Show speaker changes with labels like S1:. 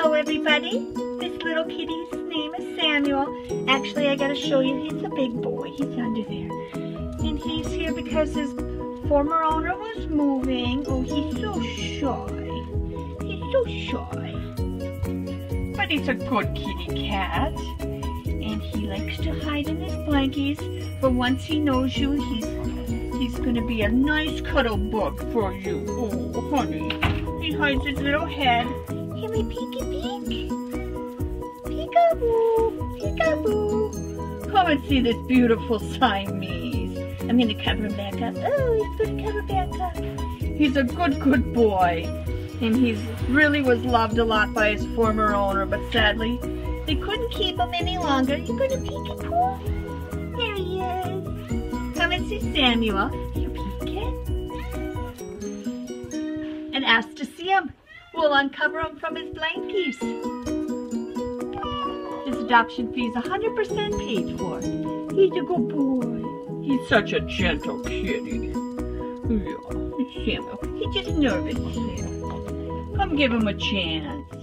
S1: Hello, everybody. This little kitty's name is Samuel. Actually, I gotta show you, he's a big boy. He's under there. And he's here because his former owner was moving. Oh, he's so shy. He's so shy. But he's a good kitty cat. And he likes to hide in his blankies. But once he knows you, he's he's gonna be a nice cuddle bug for you. Oh, honey. He hides his little head. We peeky peek. Peekaboo. Peekaboo. Come and see this beautiful Siamese. I'm gonna cover him back up. Oh, he's gonna cover back up. He's a good, good boy. And he really was loved a lot by his former owner, but sadly, they couldn't keep him any longer. You gonna peek and pull? There he is. Come and see Samuel. You peeking? And ask to see him. We'll uncover him from his. His adoption fee is 100% paid for. He's a good boy. He's such a gentle kitty. Yeah, Samuel. He's just nervous. Come give him a chance.